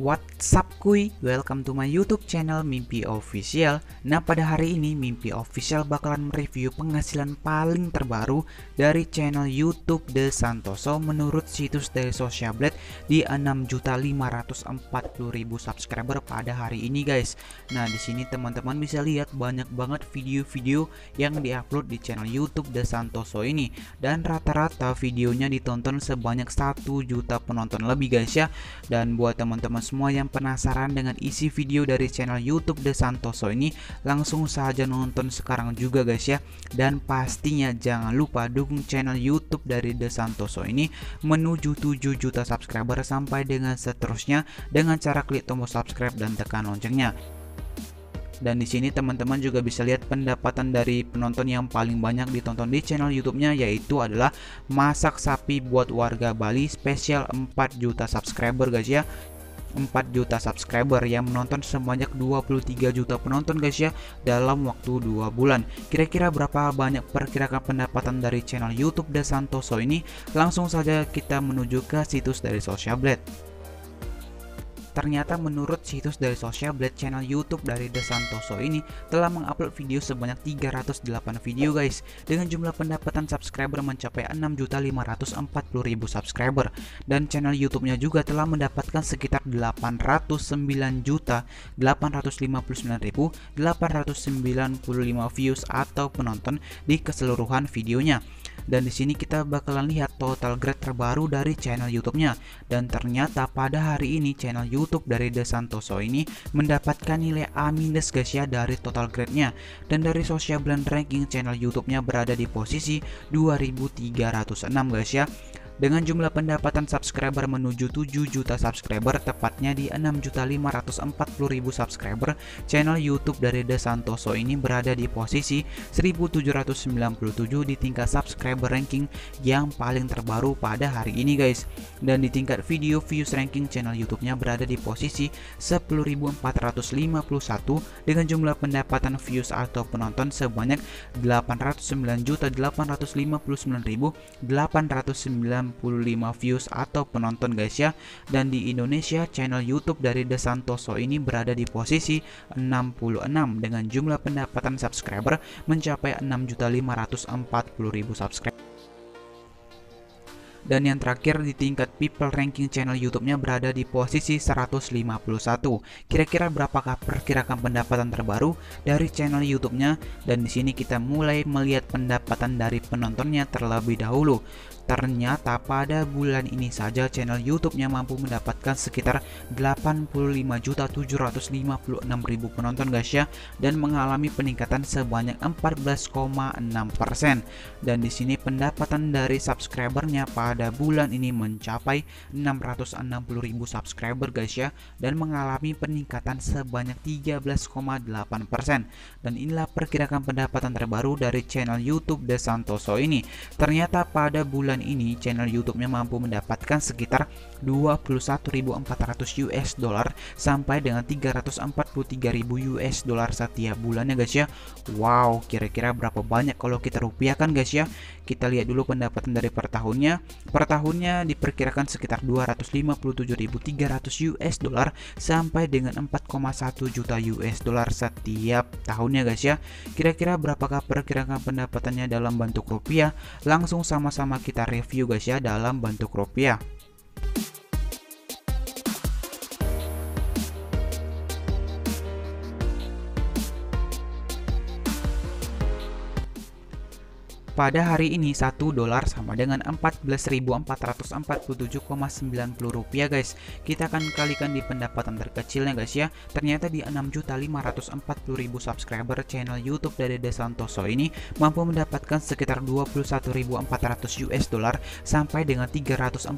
What's kuy? Welcome to my YouTube channel Mimpi Official. Nah, pada hari ini Mimpi Official bakalan mereview penghasilan paling terbaru dari channel YouTube The Santoso menurut situs dari Social Blade di 6.540.000 subscriber pada hari ini, guys. Nah, di sini teman-teman bisa lihat banyak banget video-video yang diupload di channel YouTube The Santoso ini dan rata-rata videonya ditonton sebanyak 1 juta penonton lebih, guys ya. Dan buat teman-teman semua yang penasaran dengan isi video dari channel YouTube The Santoso ini, langsung saja nonton sekarang juga guys ya. Dan pastinya jangan lupa dukung channel YouTube dari The Santoso ini menuju 7 juta subscriber sampai dengan seterusnya dengan cara klik tombol subscribe dan tekan loncengnya. Dan di sini teman-teman juga bisa lihat pendapatan dari penonton yang paling banyak ditonton di channel YouTube-nya yaitu adalah masak sapi buat warga Bali spesial 4 juta subscriber guys ya. 4 juta subscriber yang menonton sebanyak 23 juta penonton guys ya dalam waktu 2 bulan. Kira-kira berapa banyak perkirakan pendapatan dari channel YouTube The Santoso ini? Langsung saja kita menuju ke situs dari Social Blade Ternyata menurut situs dari Social Blade channel YouTube dari The Santoso ini telah mengupload video sebanyak 308 video guys. Dengan jumlah pendapatan subscriber mencapai 6.540.000 subscriber. Dan channel YouTube-nya juga telah mendapatkan sekitar 809.859.895 views atau penonton di keseluruhan videonya. Dan di sini kita bakalan lihat total grade terbaru dari channel YouTube-nya. Dan ternyata pada hari ini channel YouTube dari The Santoso ini mendapatkan nilai A- guys ya dari total grade-nya. Dan dari social blend ranking channel YouTube-nya berada di posisi 2306 guys ya dengan jumlah pendapatan subscriber menuju 7 juta subscriber tepatnya di 6.540.000 subscriber channel YouTube dari The Santoso ini berada di posisi 1797 di tingkat subscriber ranking yang paling terbaru pada hari ini guys. Dan di tingkat video views ranking channel YouTube-nya berada di posisi 10.451 dengan jumlah pendapatan views atau penonton sebanyak 809.859.890 65 views atau penonton guys ya dan di Indonesia channel YouTube dari The Santoso ini berada di posisi 66 dengan jumlah pendapatan subscriber mencapai 6.540.000 subscriber dan yang terakhir di tingkat people ranking channel YouTube-nya berada di posisi 151. Kira-kira berapakah perkirakan pendapatan terbaru dari channel YouTube-nya? Dan di sini kita mulai melihat pendapatan dari penontonnya terlebih dahulu. Ternyata pada bulan ini saja channel YouTube-nya mampu mendapatkan sekitar 85.756.000 penonton guys ya dan mengalami peningkatan sebanyak 14,6%. Dan di sini pendapatan dari subscribernya pada bulan ini mencapai 660.000 subscriber guys ya dan mengalami peningkatan sebanyak 13,8%. Dan inilah perkirakan pendapatan terbaru dari channel YouTube The Santoso ini. Ternyata pada bulan bulan ini channel YouTube-nya mampu mendapatkan sekitar 21.400 US dollar sampai dengan 343.000 US dollar setiap bulannya guys ya. Wow, kira-kira berapa banyak kalau kita rupiahkan guys ya? Kita lihat dulu pendapatan dari per tahunnya. Per tahunnya diperkirakan sekitar 257.300 US dollar sampai dengan 4,1 juta US dollar setiap tahunnya guys ya. Kira-kira berapakah perkirakan pendapatannya dalam bentuk rupiah? Langsung sama-sama kita review guys ya dalam bentuk rupiah. Pada hari ini 1 dolar sama dengan 14.447,90 rupiah guys. Kita akan kalikan di pendapatan terkecilnya guys ya. Ternyata di 6.540.000 subscriber channel YouTube dari The Santoso ini mampu mendapatkan sekitar 21.400 US dollar sampai dengan 343.000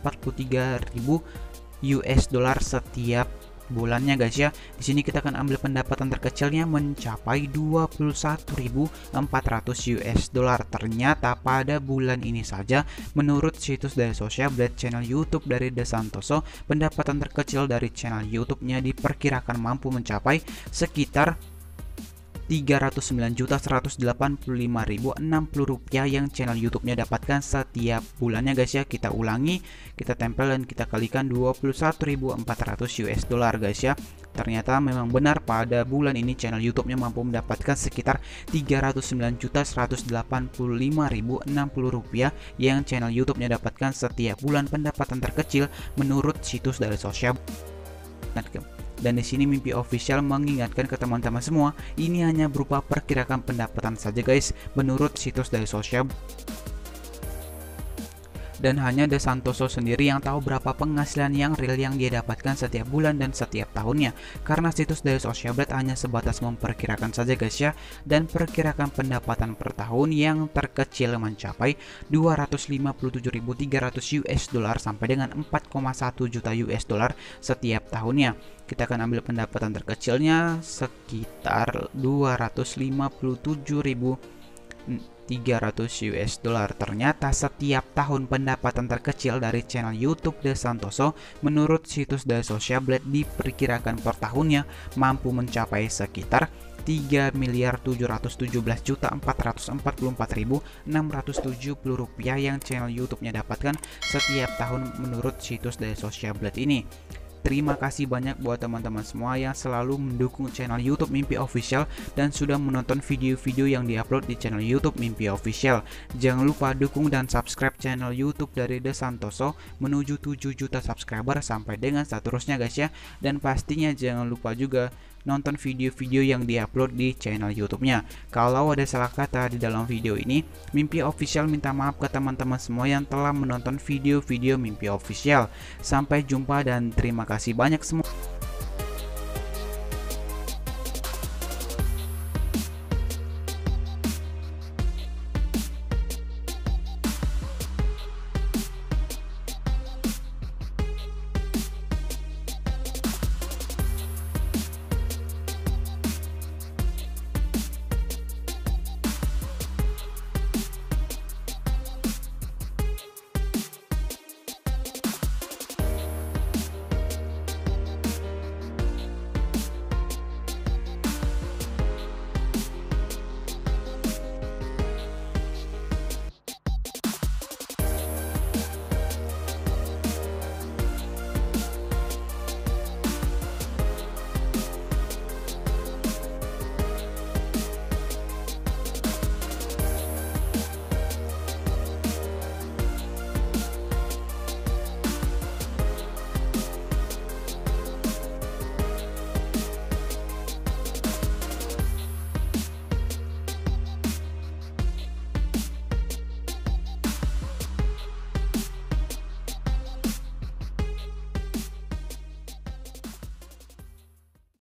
US dollar setiap bulannya guys ya. Di sini kita akan ambil pendapatan terkecilnya mencapai 21.400 US dollar. Ternyata pada bulan ini saja menurut situs dari Social Blade channel YouTube dari The Santoso, pendapatan terkecil dari channel YouTube-nya diperkirakan mampu mencapai sekitar 309.185.060 rupiah yang channel YouTube-nya dapatkan setiap bulannya guys ya. Kita ulangi, kita tempel dan kita kalikan 21.400 US dollar guys ya. Ternyata memang benar pada bulan ini channel YouTube-nya mampu mendapatkan sekitar 309.185.060 rupiah yang channel YouTube-nya dapatkan setiap bulan pendapatan terkecil menurut situs dari sosial. Dan di sini mimpi official mengingatkan ke teman-teman semua, ini hanya berupa perkirakan pendapatan saja guys menurut situs dari sosial dan hanya De Santoso sendiri yang tahu berapa penghasilan yang real yang dia dapatkan setiap bulan dan setiap tahunnya. Karena situs dari Socialblade hanya sebatas memperkirakan saja guys ya. Dan perkirakan pendapatan per tahun yang terkecil mencapai 257.300 US dollar sampai dengan 4,1 juta US dollar setiap tahunnya. Kita akan ambil pendapatan terkecilnya sekitar 257.000 300 US dollar. Ternyata setiap tahun pendapatan terkecil dari channel YouTube The Santoso menurut situs The Social Blade diperkirakan per tahunnya mampu mencapai sekitar 3 miliar 717 juta 444.670 rupiah yang channel YouTube-nya dapatkan setiap tahun menurut situs The Social Blade ini. Terima kasih banyak buat teman-teman semua yang selalu mendukung channel YouTube Mimpi Official dan sudah menonton video-video yang diupload di channel YouTube Mimpi Official. Jangan lupa dukung dan subscribe channel YouTube dari The Santoso menuju 7 juta subscriber sampai dengan seterusnya guys ya. Dan pastinya jangan lupa juga nonton video-video yang diupload di channel YouTube-nya. Kalau ada salah kata di dalam video ini, Mimpi Official minta maaf ke teman-teman semua yang telah menonton video-video Mimpi Official. Sampai jumpa dan terima kasih banyak semua.